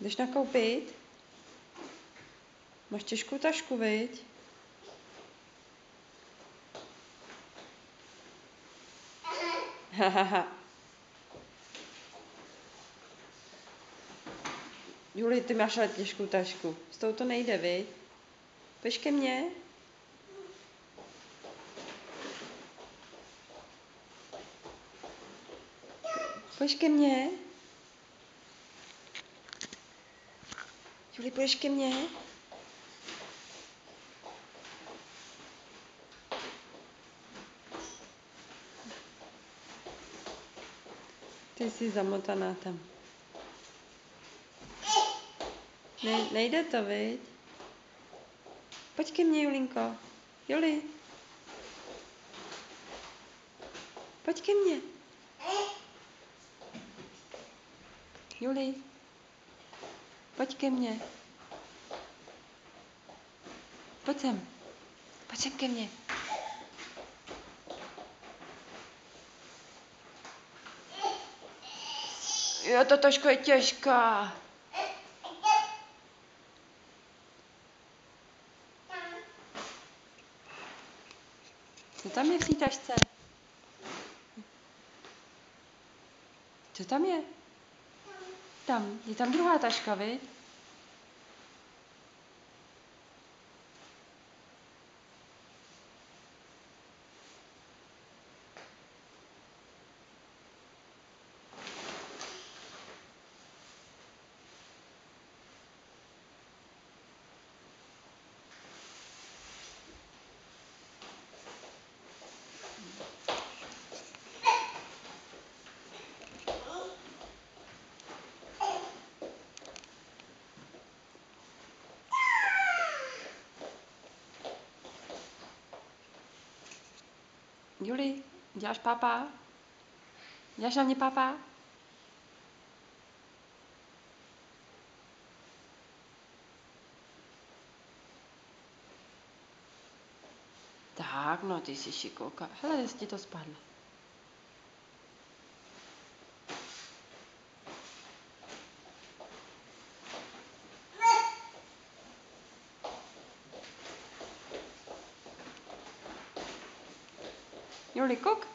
Jdeš nakoupit? Máš těžkou tašku, viď? Hahaha. Juli, ty máš ale těžkou tašku. S tou to nejde, viď? Pojď ke mně. Pojď ke mně. Juli, pojď ke mně. Ty jsi zamotaná tam. Ne, nejde to, viď? Pojď ke mně, Julinko. Juli. Pojď ke mně. Juli. Pojď ke mně. Pojď sem. Pojď sem ke mně. Jo, to tožko je těžká. Co tam je v té tašce? Co tam je? Tam. Je tam druhá taška, viď? Juli, děláš pápa? Děláš na mě pápa? Tak, no ty jsi šikulka. Hele, jestli to You already cook?